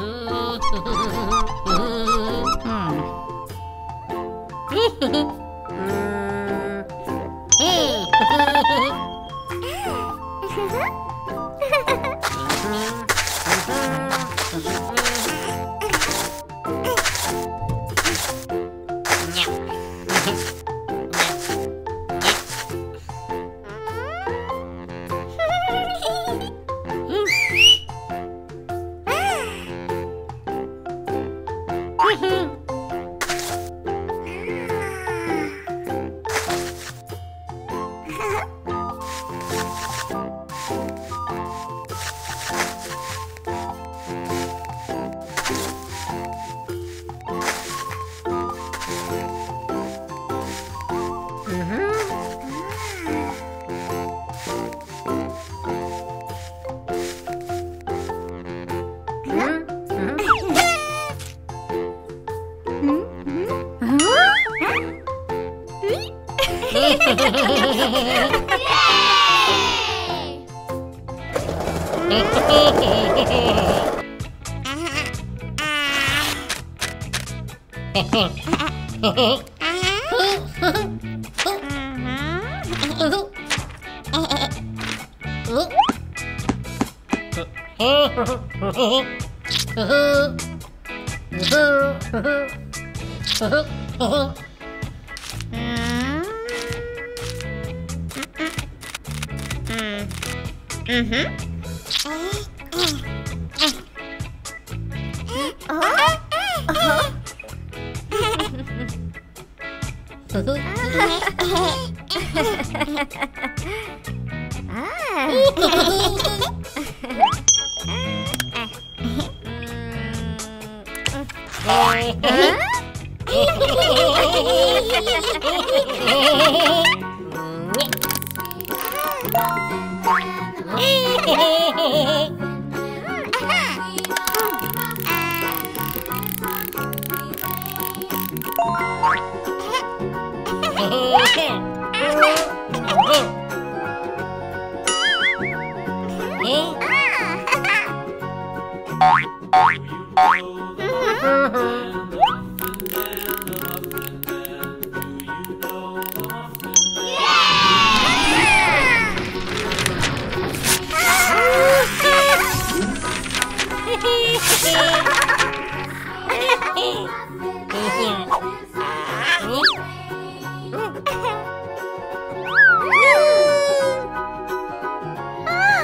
hmm. hmm. Bye. Mm-hmm. mm-hmm. Bye.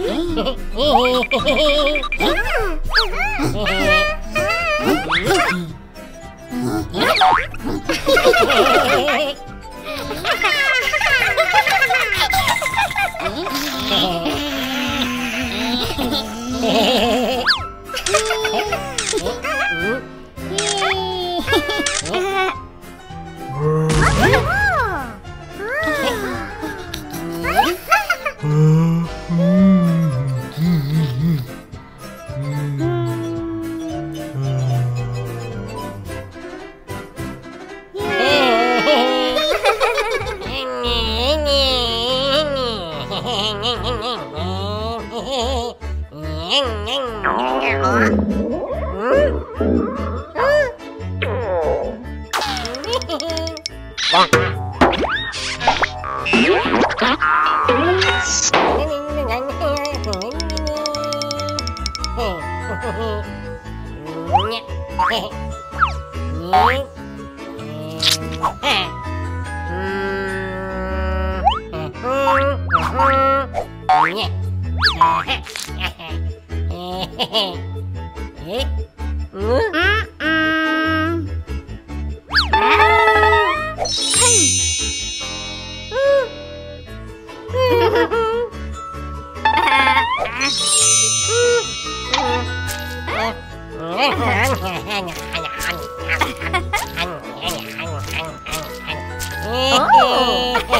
Oh Yeah.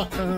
Uh-huh.